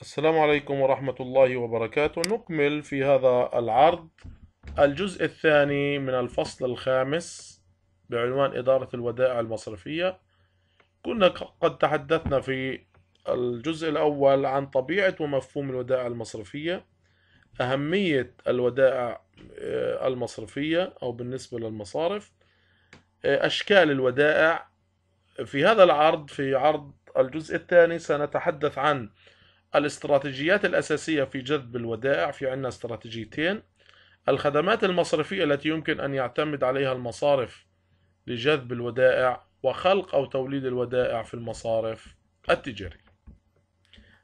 السلام عليكم ورحمة الله وبركاته. نكمل في هذا العرض. الجزء الثاني من الفصل الخامس بعنوان إدارة الودائع المصرفية. كنا قد تحدثنا في الجزء الأول عن طبيعة ومفهوم الودائع المصرفية أهمية الودائع آه، المصرفية أو بالنسبة للمصارف آه، أشكال الودائع. في هذا العرض في عرض الجزء الثاني سنتحدث عن الاستراتيجيات الأساسية في جذب الودائع في عندنا استراتيجيتين. الخدمات المصرفية التي يمكن أن يعتمد عليها المصارف لجذب الودائع وخلق أو توليد الودائع في المصارف التجارية.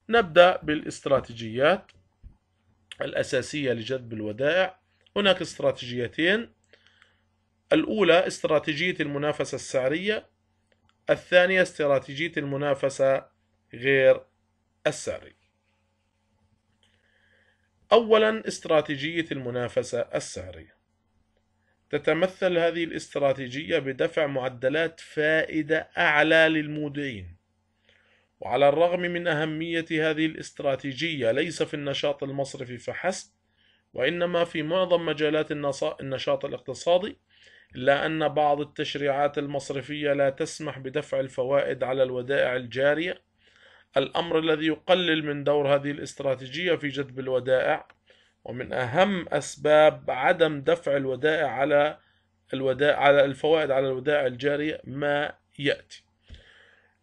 نبدأ بالاستراتيجيات الأساسية لجذب الودائع. هناك استراتيجيتين. الأولى استراتيجية المنافسة السعرية. الثانية استراتيجية المنافسة غير السعرية. أولا استراتيجية المنافسة السعرية تتمثل هذه الاستراتيجية بدفع معدلات فائدة أعلى للمودعين. وعلى الرغم من أهمية هذه الاستراتيجية ليس في النشاط المصرفي فحسب وإنما في معظم مجالات النشاط الاقتصادي إلا أن بعض التشريعات المصرفية لا تسمح بدفع الفوائد على الودائع الجارية الأمر الذي يقلل من دور هذه الاستراتيجية في جذب الودائع ومن أهم أسباب عدم دفع الودائع على الودائع على الفوائد على الودائع الجارية ما يأتي.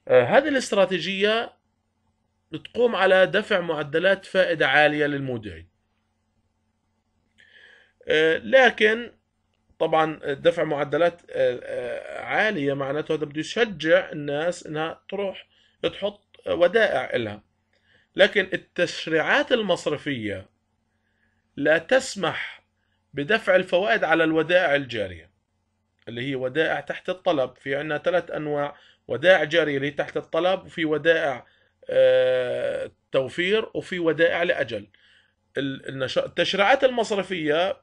آه، هذه الاستراتيجية بتقوم على دفع معدلات فائدة عالية للمودعين. آه، لكن طبعا دفع معدلات آه، عالية معناته هذا بده يشجع الناس إنها تروح تحط ودائع إلها. لكن التشريعات المصرفية لا تسمح بدفع الفوائد على الودائع الجارية اللي هي ودائع تحت الطلب. في عندنا ثلاث أنواع ودائع جارية اللي تحت الطلب وفي ودائع آه، توفير وفي ودائع لأجل. التشريعات المصرفية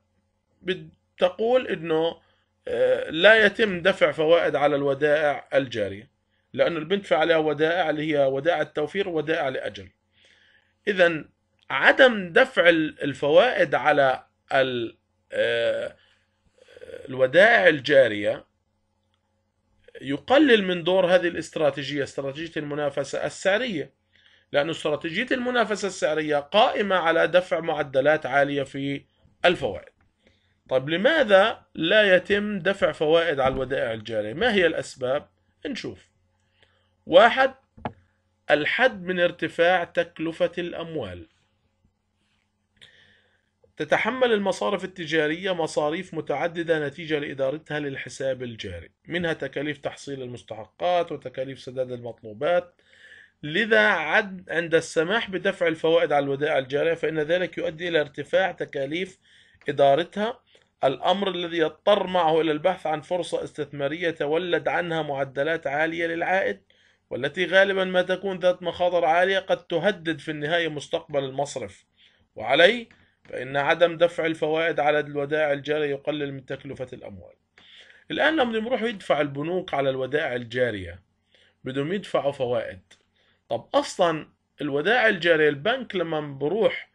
بتقول إنه آه، لا يتم دفع فوائد على الودائع الجارية. لأنه اللي بندفع عليها ودائع اللي هي ودائع التوفير وودائع لأجل. إذا عدم دفع الفوائد على آه، الودائع الجارية يقلل من دور هذه الاستراتيجية استراتيجية المنافسة السعرية. لأن استراتيجية المنافسة السعرية قائمة على دفع معدلات عالية في الفوائد. طيب لماذا لا يتم دفع فوائد على الودائع الجارية؟ ما هي الأسباب؟ نشوف. واحد الحد من ارتفاع تكلفة الأموال. تتحمل المصارف التجارية مصاريف متعددة نتيجة لإدارتها للحساب الجاري منها تكاليف تحصيل المستحقات وتكاليف سداد المطلوبات. لذا عد عند السماح بدفع الفوائد على الودائع الجارية فإن ذلك يؤدي إلى ارتفاع تكاليف إدارتها. الأمر الذي يضطر معه إلى البحث عن فرصة استثمارية تولد عنها معدلات عالية للعائد. والتي غالبا ما تكون ذات مخاطر عالية قد تهدد في النهاية مستقبل المصرف. وعليه فإن عدم دفع الفوائد على الودائع الجارية يقلل من تكلفة الأموال. الآن لما يروحوا يدفع البنوك على الودائع الجارية بدهم يدفعوا فوائد. طب أصلا الودائع الجارية البنك لما بروح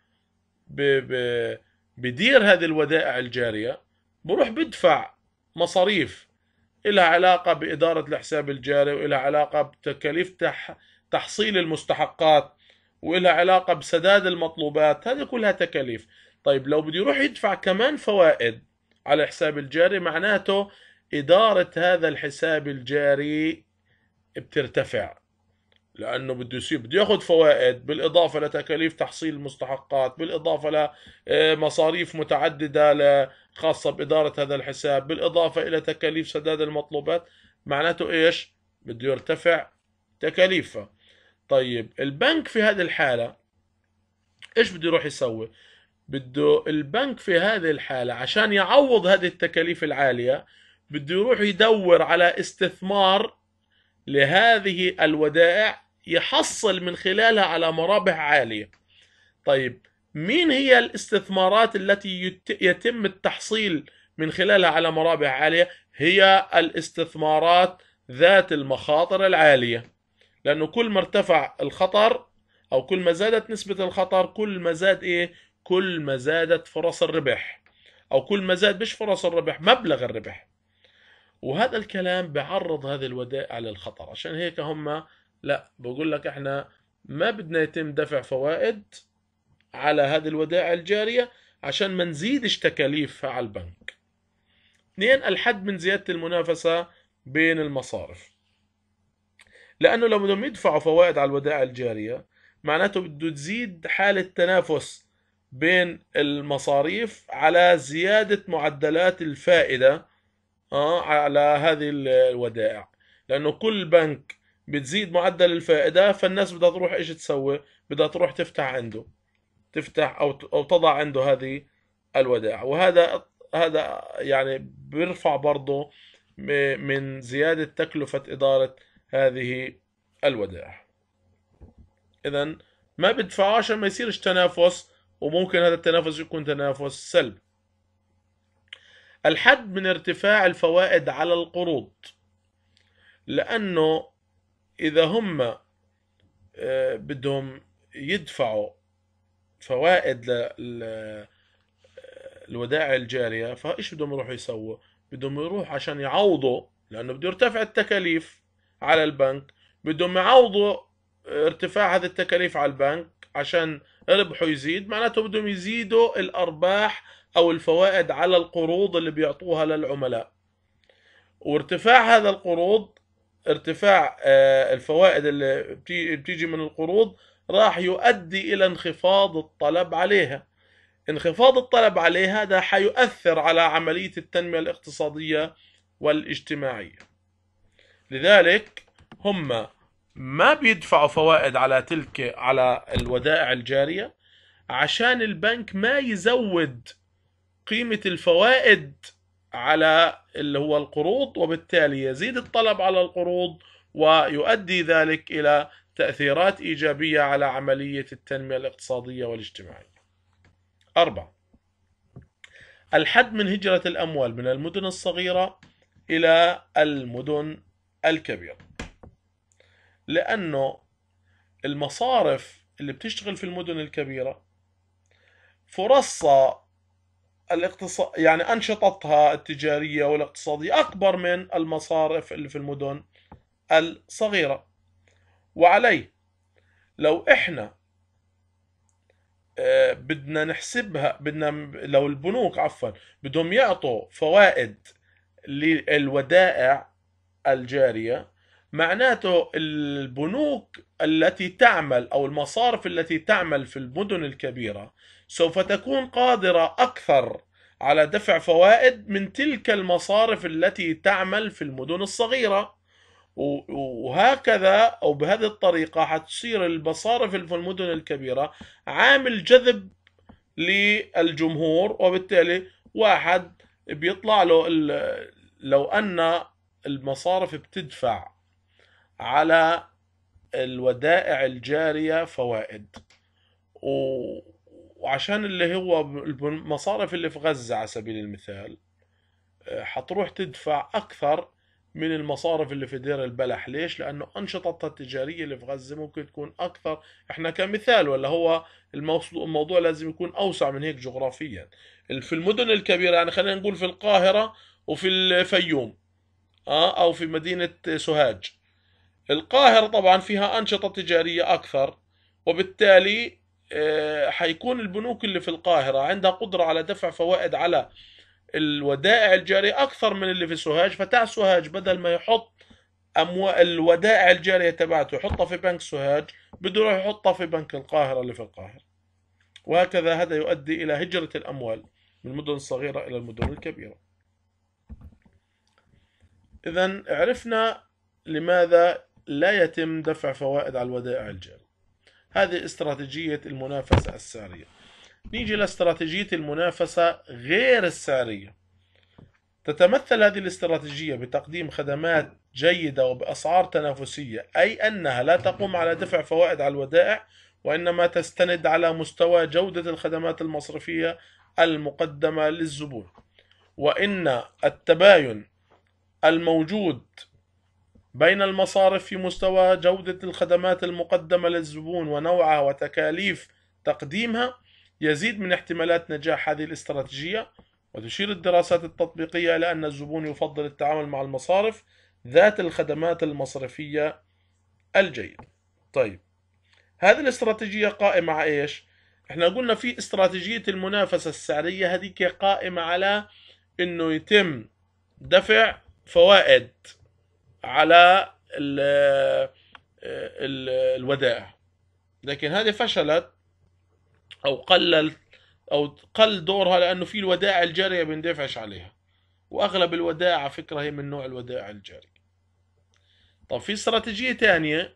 ب... ب... بدير هذه الودائع الجارية بروح بدفع مصاريف إلها علاقة بإدارة الحساب الجاري وإلها علاقة بتكاليف تح تحصيل المستحقات وإلها علاقة بسداد المطلوبات. هذه كلها تكاليف. طيب لو بده يروح يدفع كمان فوائد على الحساب الجاري معناته إدارة هذا الحساب الجاري بترتفع. لأنه بده يصير بده ياخذ فوائد بالإضافة لتكاليف تحصيل المستحقات بالإضافة لمصاريف متعددة خاصة بإدارة هذا الحساب بالإضافة إلى تكاليف سداد المطلوبات معناته إيش؟ بده يرتفع تكاليفه طيب البنك في هذه الحالة إيش بده يروح يسوي؟ بده البنك في هذه الحالة عشان يعوض هذه التكاليف العالية بده يروح يدور على استثمار لهذه الودائع يحصل من خلالها على مرابح عالية. طيب مين هي الاستثمارات التي يتم التحصيل من خلالها على مرابح عالية؟ هي الاستثمارات ذات المخاطر العالية. لأنه كل ما ارتفع الخطر أو كل ما زادت نسبة الخطر كل ما زاد إيه؟ كل ما زادت فرص الربح. أو كل ما زاد مش فرص الربح مبلغ الربح. وهذا الكلام بعرض هذه الودائع للخطر. عشان هيك هم لا بقول لك إحنا ما بدنا يتم دفع فوائد على هذه الودائع الجارية عشان ما نزيدش تكاليفها على البنك. اثنين الحد من زيادة المنافسة بين المصارف. لأنه لو بدهم يدفعوا فوائد على الودائع الجارية معناته بده تزيد حالة تنافس بين المصاريف على زيادة معدلات الفائدة آه على هذه الودائع. لأنه كل بنك بتزيد معدل الفائدة فالناس بدها تروح إيش تسوي؟ بدها تروح تفتح عنده تفتح أو أو تضع عنده هذه الودائع. وهذا هذا يعني بيرفع برضه من زيادة تكلفة إدارة هذه الودائع. إذا ما بدفعوا عشان ما يصيرش تنافس وممكن هذا التنافس يكون تنافس سلبي الحد من ارتفاع الفوائد على القروض لأنه إذا هم آه، بدهم يدفعوا فوائد للودائع الجارية فإيش بدهم يروحوا يسووا؟ بدهم يروحوا عشان يعوضوا لأنه بده يرتفع التكاليف على البنك بدهم يعوضوا ارتفاع هذه التكاليف على البنك عشان ربحه يزيد معناته بدهم يزيدوا الأرباح أو الفوائد على القروض اللي بيعطوها للعملاء. وارتفاع هذا القروض ارتفاع آه، الفوائد اللي بتيجي من القروض راح يؤدي إلى انخفاض الطلب عليها. انخفاض الطلب عليها ده حيؤثر على عملية التنمية الاقتصادية والاجتماعية. لذلك هم ما بيدفعوا فوائد على تلك على الودائع الجارية عشان البنك ما يزود قيمة الفوائد على اللي هو القروض وبالتالي يزيد الطلب على القروض ويؤدي ذلك إلى تأثيرات إيجابية على عملية التنمية الاقتصادية والاجتماعية. أربعة. الحد من هجرة الأموال من المدن الصغيرة إلى المدن الكبيرة. لأنه المصارف اللي بتشتغل في المدن الكبيرة فرصها الاقتصاد يعني أنشطتها التجارية والاقتصادية أكبر من المصارف اللي في المدن الصغيرة. وعليه لو إحنا آه، بدنا نحسبها بدنا لو البنوك عفوا بدهم يعطوا فوائد للودائع الجارية معناته البنوك التي تعمل أو المصارف التي تعمل في المدن الكبيرة سوف تكون قادرة أكثر على دفع فوائد من تلك المصارف التي تعمل في المدن الصغيرة. وهكذا أو بهذه الطريقة حتصير المصارف في المدن الكبيرة عامل جذب للجمهور وبالتالي واحد بيطلع له لو أن المصارف بتدفع على الودائع الجارية فوائد. وعشان اللي هو المصارف اللي في غزة على سبيل المثال آه، حتروح تدفع أكثر من المصارف اللي في دير البلح. ليش؟ لأنه أنشطتها التجارية اللي في غزة ممكن تكون أكثر. إحنا كمثال ولا هو الموضوع لازم يكون أوسع من هيك جغرافيا. في المدن الكبيرة يعني خلينا نقول في القاهرة وفي الفيوم آه أو في مدينة سوهاج. القاهرة طبعا فيها أنشطة تجارية أكثر وبالتالي آه، حيكون البنوك اللي في القاهرة عندها قدرة على دفع فوائد على الودائع الجارية أكثر من اللي في سوهاج فتاع سوهاج بدل ما يحط أموال الودائع الجارية تبعته يحطها في بنك سوهاج بده يروح يحطها في بنك القاهرة اللي في القاهرة. وهكذا هذا يؤدي إلى هجرة الأموال من المدن الصغيرة إلى المدن الكبيرة. إذا عرفنا لماذا لا يتم دفع فوائد على الودائع الجارية. هذه استراتيجية المنافسة السارية. نيجي لاستراتيجية المنافسة غير السارية. تتمثل هذه الاستراتيجية بتقديم خدمات جيدة وبأسعار تنافسية أي أنها لا تقوم على دفع فوائد على الودائع وإنما تستند على مستوى جودة الخدمات المصرفية المقدمة للزبون. وإن التباين الموجود بين المصارف في مستوى جودة الخدمات المقدمة للزبون ونوعها وتكاليف تقديمها يزيد من احتمالات نجاح هذه الاستراتيجية وتشير الدراسات التطبيقية إلى أن الزبون يفضل التعامل مع المصارف ذات الخدمات المصرفية الجيدة طيب هذه الاستراتيجية قائمة على إيش؟ إحنا قلنا في استراتيجية المنافسة السعرية هذيك قائمة على إنه يتم دفع فوائد على ال ال الودائع. لكن هذه فشلت أو قلل أو قل دورها لأنه في الودائع الجارية بندفعش عليها. وأغلب الودائع على فكرة هي من نوع الودائع الجاريه طب في استراتيجية ثانية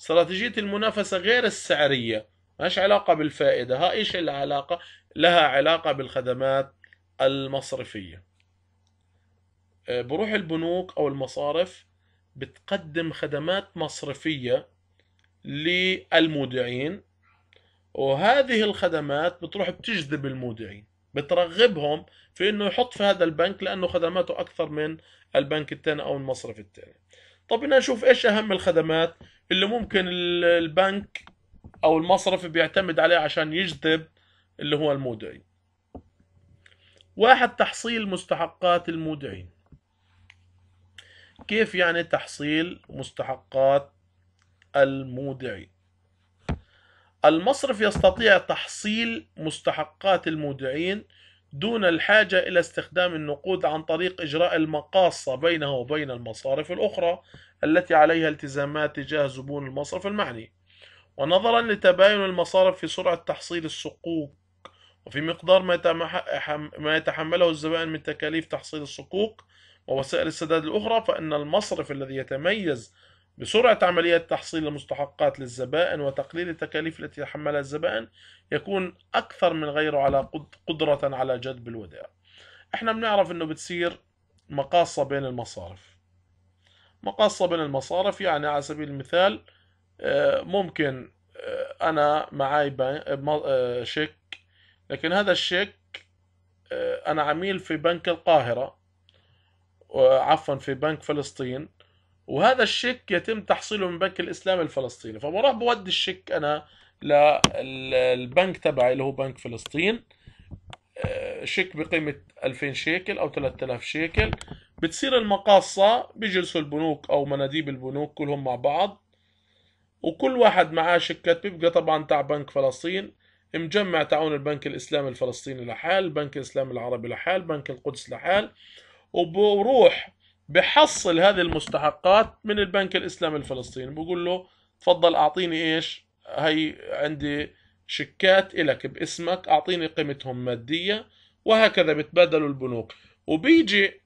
استراتيجية المنافسة غير السعرية. ماش علاقة بالفائدة. ها إيش العلاقة؟ لها علاقة بالخدمات المصرفية. آه، بروح البنوك أو المصارف بتقدم خدمات مصرفية للمودعين وهذه الخدمات بتروح بتجذب المودعين بترغبهم في إنه يحط في هذا البنك لأنه خدماته أكثر من البنك الثاني أو المصرف الثاني طب بدنا نشوف إيش أهم الخدمات اللي ممكن البنك أو المصرف بيعتمد عليه عشان يجذب اللي هو المودعين. واحد تحصيل مستحقات المودعين. كيف يعني تحصيل مستحقات المودعين المصرف يستطيع تحصيل مستحقات المودعين دون الحاجة إلى استخدام النقود عن طريق إجراء المقاصة بينه وبين المصارف الأخرى التي عليها التزامات تجاه زبون المصرف المعني. ونظرا لتباين المصارف في سرعة تحصيل الصكوك وفي مقدار ما يتحمله الزبائن من تكاليف تحصيل الصكوك ووسائل السداد الأخرى فإن المصرف الذي يتميز بسرعة عملية تحصيل المستحقات للزبائن وتقليل التكاليف التي يتحملها الزبائن يكون أكثر من غيره على قدرة على جذب الودائع. إحنا بنعرف إنه بتصير مقاصة بين المصارف. مقاصة بين المصارف يعني على سبيل المثال آه، ممكن آه، أنا معي آه، شيك لكن هذا الشيك أنا عميل في بنك القاهرة. عفوا في بنك فلسطين وهذا الشيك يتم تحصيله من بنك الإسلام الفلسطيني. فبروح بودي الشيك أنا للبنك تبعي اللي هو بنك فلسطين. آه، شيك بقيمة 2000 شيكل أو 3000 شيكل. بتصير المقاصة بيجلسوا البنوك أو مناديب البنوك كلهم مع بعض. وكل واحد معاه شيكات بيبقى طبعا تاع بنك فلسطين. مجمع تعاون البنك الإسلامي الفلسطيني لحال البنك الإسلامي العربي لحال بنك القدس لحال. وبروح بحصل هذه المستحقات من البنك الإسلامي الفلسطيني. بقول له تفضل أعطيني إيش؟ هي عندي شيكات إلك باسمك أعطيني قيمتهم مادية وهكذا بتبادلوا البنوك. وبيجي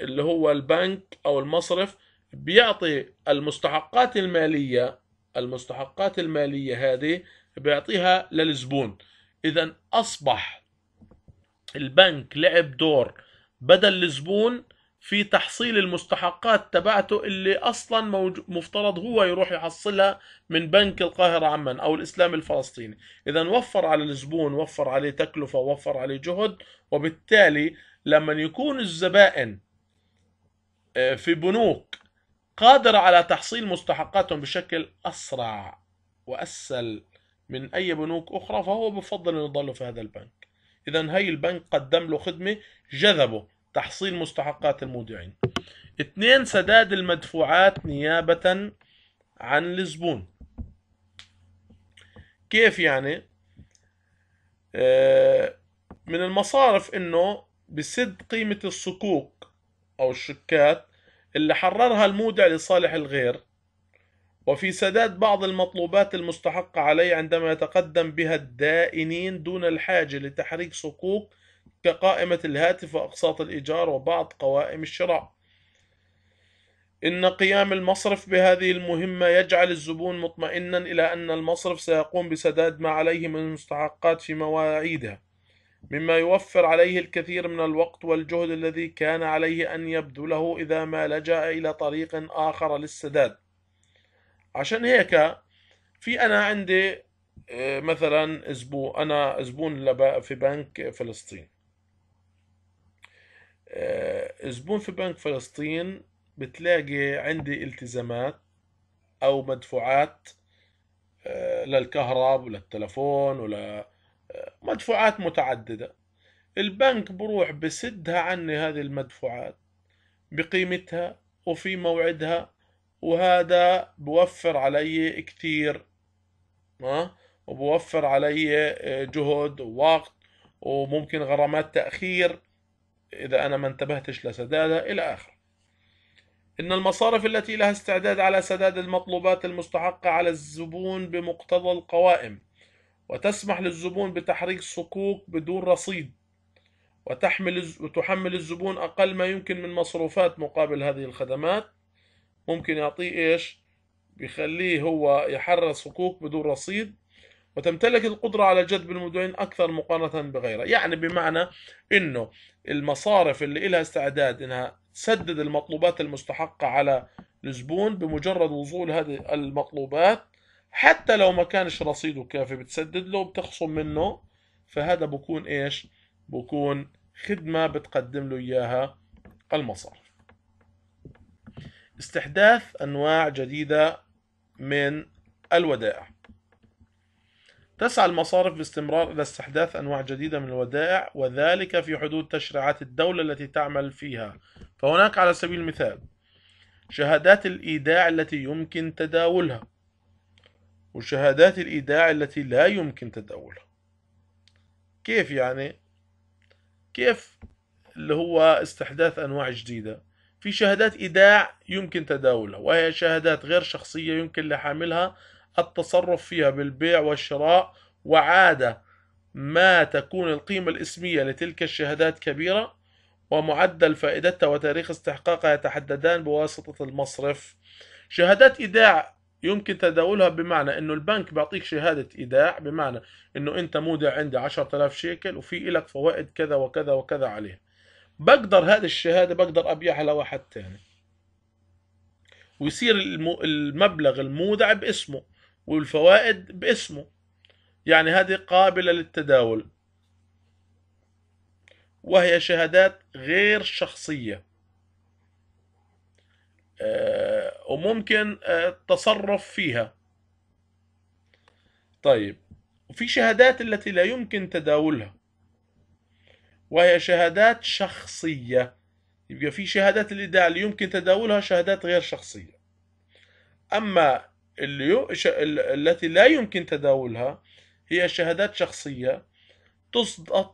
اللي هو البنك أو المصرف بيعطي المستحقات المالية المستحقات المالية هذه بيعطيها للزبون. إذا أصبح البنك لعب دور بدل الزبون في تحصيل المستحقات تبعته اللي أصلا مفترض هو يروح يحصلها من بنك القاهرة عمان أو الإسلام الفلسطيني. اذا وفر على الزبون وفر عليه تكلفة وفر عليه جهد وبالتالي لما يكون الزبائن آه، في بنوك قادرة على تحصيل مستحقاتهم بشكل أسرع وأسهل من أي بنوك أخرى فهو بفضل إنه يضل في هذا البنك. اذا هي البنك قدم له خدمة جذبه تحصيل مستحقات المودعين. اثنين سداد المدفوعات نيابة عن الزبون كيف يعني؟ آه، من المصارف إنه بسد قيمة الصكوك أو الشكات اللي حررها المودع لصالح الغير وفي سداد بعض المطلوبات المستحقة عليه عندما يتقدم بها الدائنين دون الحاجة لتحريك صكوك كقائمة الهاتف وأقساط الإيجار وبعض قوائم الشراء. إن قيام المصرف بهذه المهمة يجعل الزبون مطمئنا إلى أن المصرف سيقوم بسداد ما عليه من المستحقات في مواعيدها مما يوفر عليه الكثير من الوقت والجهد الذي كان عليه أن يبذله إذا ما لجأ إلى طريق آخر للسداد. عشان هيك في أنا عندي آه، مثلا زبون أنا زبون في بنك فلسطين. آه، زبون في بنك فلسطين بتلاقي عندي التزامات أو مدفوعات آه، للكهرب وللتلفون ولا آه، مدفوعات متعددة. البنك بروح بسدها عني هذه المدفوعات بقيمتها وفي موعدها وهذا بوفر علي كثير ما وبوفر علي آه، جهد ووقت وممكن غرامات تأخير إذا أنا ما انتبهتش لسدادها إلى آخره. إن المصارف التي لها استعداد على سداد المطلوبات المستحقة على الزبون بمقتضى القوائم وتسمح للزبون بتحريك صكوك بدون رصيد وتحمل وتحمل الزبون أقل ما يمكن من مصروفات مقابل هذه الخدمات ممكن يعطيه إيش؟ بيخليه هو يحرر صكوك بدون رصيد وتمتلك القدرة على جذب المدعين أكثر مقارنة بغيرها يعني بمعنى أنه المصارف اللي لها استعداد أنها تسدد المطلوبات المستحقة على الزبون بمجرد وصول هذه المطلوبات حتى لو ما كانش رصيده كافي بتسدد له بتخصم منه فهذا بكون إيش؟ بكون خدمة بتقدم له إياها المصارف. استحداث أنواع جديدة من الودائع. تسعى المصارف باستمرار إلى استحداث أنواع جديدة من الودائع وذلك في حدود تشريعات الدولة التي تعمل فيها. فهناك على سبيل المثال شهادات الإيداع التي يمكن تداولها وشهادات الإيداع التي لا يمكن تداولها. كيف يعني؟ كيف اللي هو استحداث أنواع جديدة؟ في شهادات إيداع يمكن تداولها وهي شهادات غير شخصية يمكن لحاملها التصرف فيها بالبيع والشراء وعادة ما تكون القيمة الإسمية لتلك الشهادات كبيرة ومعدل فائدتها وتاريخ استحقاقها يتحددان بواسطة المصرف. شهادات إيداع يمكن تداولها بمعنى إنه البنك بيعطيك شهادة إيداع بمعنى إنه أنت مودع عندي 10000 شيكل وفي لك فوائد كذا وكذا وكذا عليها. بقدر هذه الشهادة بقدر أبيعها لواحد تاني. ويصير المبلغ المودع باسمه والفوائد باسمه. يعني هذه قابلة للتداول. وهي شهادات غير شخصية. آه، وممكن التصرف آه، فيها. طيب وفي شهادات التي لا يمكن تداولها. وهي شهادات شخصية. يبقى في شهادات الإيداع اللي يمكن تداولها شهادات غير شخصية. أما اللي التي لا يمكن تداولها هي شهادات شخصية.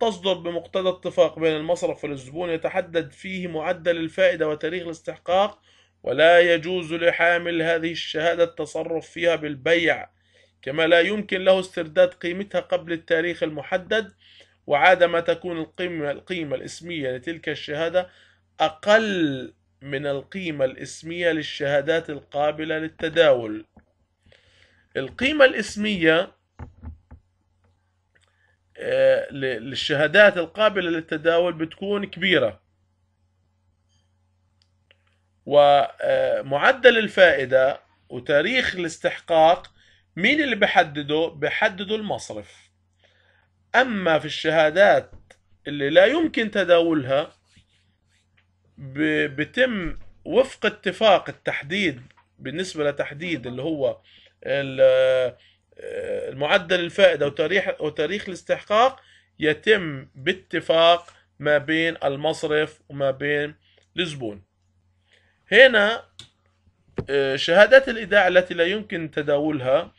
تصدر بمقتضى اتفاق بين المصرف والزبون يتحدد فيه معدل الفائدة وتاريخ الاستحقاق ولا يجوز لحامل هذه الشهادة التصرف فيها بالبيع كما لا يمكن له استرداد قيمتها قبل التاريخ المحدد. وعادة ما تكون القيمة, القيمة الإسمية لتلك الشهادة أقل من القيمة الإسمية للشهادات القابلة للتداول. القيمة الإسمية آه، للشهادات القابلة للتداول بتكون كبيرة. ومعدل الفائدة وتاريخ الاستحقاق مين اللي بحدده بحدده المصرف. أما في الشهادات اللي لا يمكن تداولها بتم وفق اتفاق التحديد بالنسبة لتحديد اللي هو المعدل الفائدة وتاريخ وتاريخ الاستحقاق يتم باتفاق ما بين المصرف وما بين الزبون هنا آه، شهادات الإيداع التي لا يمكن تداولها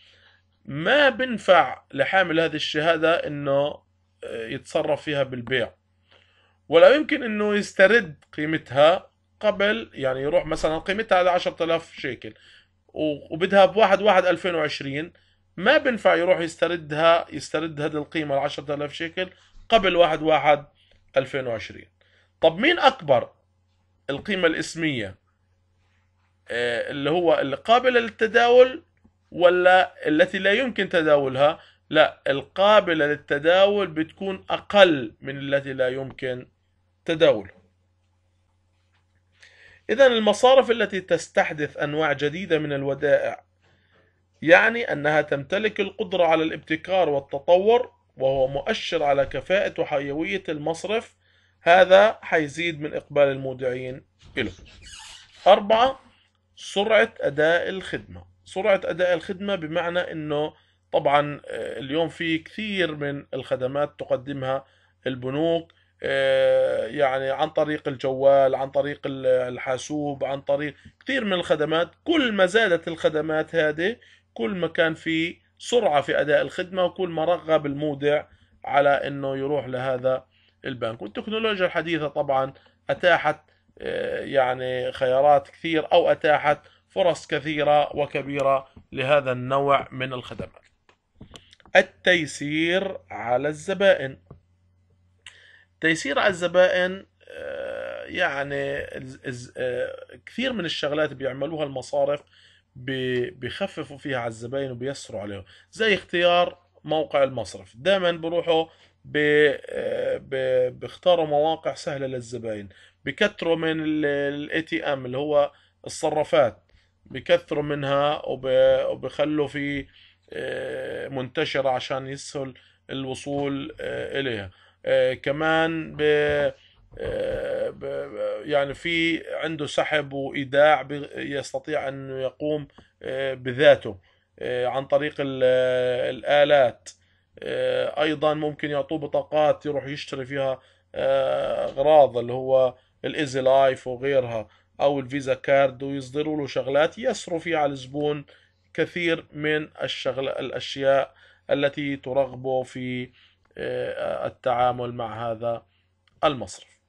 ما بنفع لحامل هذه الشهادة إنه آه، يتصرف فيها بالبيع. ولا يمكن إنه يسترد قيمتها قبل يعني يروح مثلا قيمتها على 10000 شيكل وبدها بواحد واحد 2020 ما بنفع يروح يستردها يسترد هذه القيمة ال 10000 شيكل قبل واحد واحد 2020 طب مين أكبر القيمة الإسمية؟ آه، اللي هو اللي قابلة للتداول ولا التي لا يمكن تداولها لا القابلة للتداول بتكون أقل من التي لا يمكن تداولها إذا المصارف التي تستحدث أنواع جديدة من الودائع يعني أنها تمتلك القدرة على الابتكار والتطور وهو مؤشر على كفاءة وحيوية المصرف هذا حيزيد من إقبال المودعين له أربعة سرعة أداء الخدمة. سرعة أداء الخدمة بمعنى أنه طبعا آه، اليوم في كثير من الخدمات تقدمها البنوك آه، يعني عن طريق الجوال عن طريق الحاسوب عن طريق كثير من الخدمات. كل ما زادت الخدمات هذه كل ما كان في سرعة في أداء الخدمة وكل ما رغب المودع على أنه يروح لهذا البنك. والتكنولوجيا الحديثة طبعا أتاحت آه، يعني خيارات كثير أو أتاحت فرص كثيرة وكبيرة لهذا النوع من الخدمات. التيسير على الزبائن. تيسير على الزبائن آه، يعني آه، كثير من الشغلات بيعملوها المصارف بيخففوا فيها على الزباين وبييسروا عليهم. زي اختيار موقع المصرف. دائما بروحوا بيختاروا مواقع سهلة للزباين بكثروا من ال ATM اللي هو الصرافات. بكثروا منها وبخلوا في آه، منتشرة عشان يسهل الوصول آه، إليها. آه، كمان ب يعني في عنده سحب وإيداع يستطيع أن يقوم بذاته عن طريق الآلات. أيضا ممكن يعطوه بطاقات يروح يشتري فيها أغراض اللي هو ال Easy Life وغيرها. أو ال Visa card ويصدروا له شغلات يسروا فيها على الزبون كثير من الشغل الأشياء التي ترغبه في آه، التعامل مع هذا المصرف.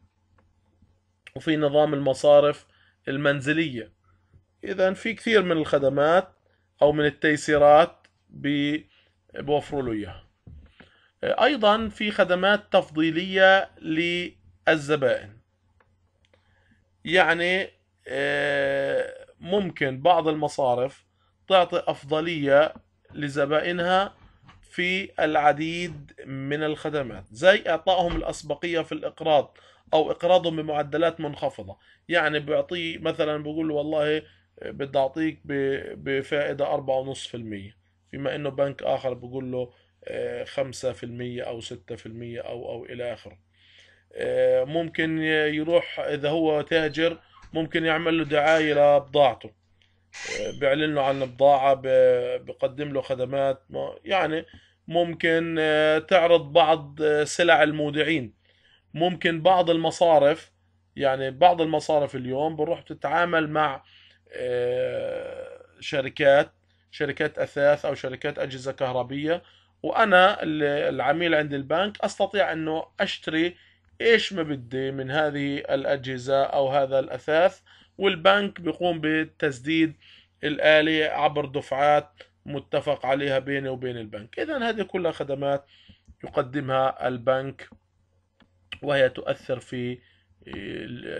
وفي نظام المصارف المنزلية. إذا في كثير من الخدمات أو من التيسيرات بوفروا له إياها. أيضا في خدمات تفضيلية للزبائن. يعني آه، ممكن بعض المصارف تعطي أفضلية لزبائنها في العديد من الخدمات زي إعطائهم الأسبقية في الإقراض أو إقراضهم بمعدلات منخفضة. يعني بيعطيه مثلا بيقول له والله بدي ونص في المية فيما إنه بنك آخر بيقول له آه، خمسة في المية أو ستة في المية أو أو إلى آخره. آه، ممكن يروح إذا هو تاجر ممكن يعمل له دعاية لبضاعته. بيعلن له عن بضاعة بقدم له خدمات يعني ممكن آه، تعرض بعض آه، سلع المودعين. ممكن بعض المصارف يعني بعض المصارف اليوم بروح تتعامل مع آه، شركات شركات أثاث أو شركات أجهزة كهربية. وأنا العميل عند البنك أستطيع أنه أشتري إيش ما بدي من هذه الأجهزة أو هذا الأثاث والبنك بيقوم بالتسديد الآلي عبر دفعات متفق عليها بيني وبين البنك. إذا هذه كلها خدمات يقدمها البنك وهي تؤثر في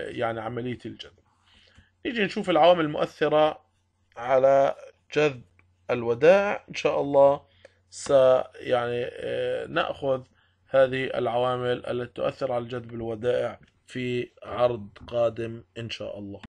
يعني عملية الجذب. نيجي نشوف العوامل المؤثرة على جذب الودائع إن شاء الله س يعني آه، نأخذ هذه العوامل التي تؤثر على جذب الودائع في عرض قادم إن شاء الله.